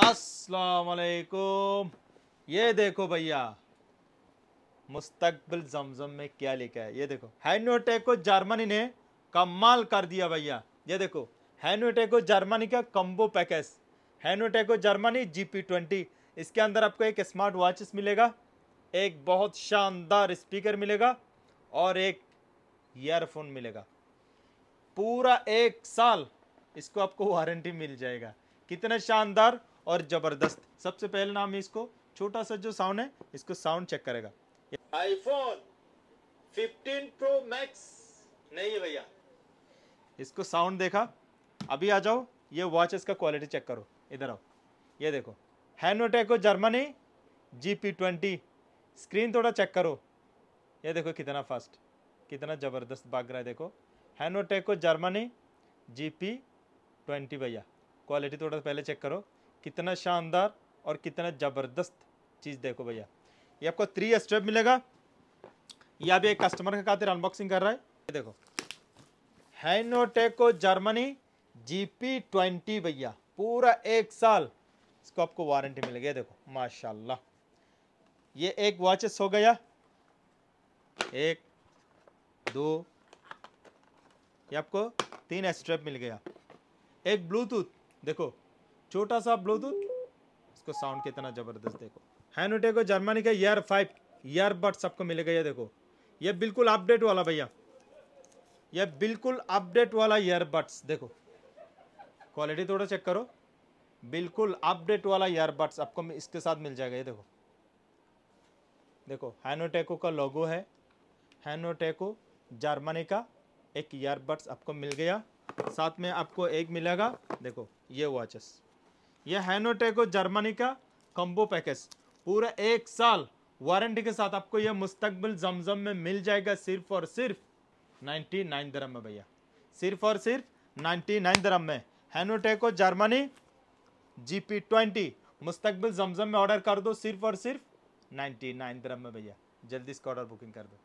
अस्सलाम वालेकुम ये देखो भैया, मुस्तकबिल जमजम में क्या लिखा है? ये देखो, हैनोटेको जर्मनी ने कमाल कर दिया भैया। ये देखो, हैनोटेको जर्मनी का कम्बो पैकेज हैनोटेको जर्मनी जीपी ट्वेंटी इसके अंदर आपको एक स्मार्ट वॉचेस मिलेगा, एक बहुत शानदार स्पीकर मिलेगा और एक ईयरफोन मिलेगा। पूरा एक साल इसको आपको वारंटी मिल जाएगा। कितना शानदार और ज़बरदस्त। सबसे पहले नाम है इसको छोटा सा जो साउंड है इसको साउंड चेक करेगा। आईफोन 15 प्रो मैक्स नहीं है भैया। इसको साउंड देखा। अभी आ जाओ ये वॉच इसका क्वालिटी चेक करो। इधर आओ। ये देखो। हैनोटेको Germany G P twenty screen थोड़ा चेक करो। ये देखो कितना फास्ट कितना ज़बरदस्त भाग रहा है देखो। हैनोटेको जर्मनी जी पी ट्वेंटी भैया। क्वालिटी थोड़ा पहले चेक करो। कितना शानदार और कितना ज़बरदस्त चीज़ देखो भैया। ये आपको थ्री स्टेप मिलेगा। ये अभी एक कस्टमर के खातिर अनबॉक्सिंग कर रहा है। देखो। हैनोटेको जर्मनी जीपी ट्वेंटी भैया, पूरा एक साल इसको आपको वारंटी मिलेगी। ये देखो, माशाल्लाह। ये एक वॉचेस हो गया। एक, दो, ये आपको तीन स्ट्रेप मिल गया। एक ब्लूटूथ देखो। छोटा सा ब्लूटूथ। इसको साउंड कितना ज़बरदस्त देखो। हैनोटेको जर्मनी का ईयर फाइव ईयरबड्स आपको मिलेगा ये देखो। ये बिल्कुल अपडेट वाला भैया। ये बिल्कुल अपडेट वाला ईयरबड्स देखो। क्वालिटी थोड़ा चेक करो। बिल्कुल अपडेट वाला ईयरबड्स आपको इसके साथ मिल जाएगा, ये देखो। देखो हैनोटेको का लोगो है। हैनोटेको जर्मनी का एक ईयरबड्स आपको मिल गया। साथ में आपको एक मिलेगा, देखो, ये वॉचेस ये हैनोटेको जर्मनी का कम्बो पैकेज पूरा एक साल वारंटी के साथ आपको यह मुस्तकबिल जमजम में मिल जाएगा सिर्फ़ और सिर्फ़ 99 नाइन दरम में भैया। सिर्फ़ और सिर्फ़ 99 नाइन दरम में Hainoteko Germany G P twenty मुस्तकबिल जमजम में ऑर्डर कर दो सिर्फ़ और सिर्फ़ 99 नाइन दरम में भैया। जल्दी इसका ऑर्डर बुकिंग कर दो।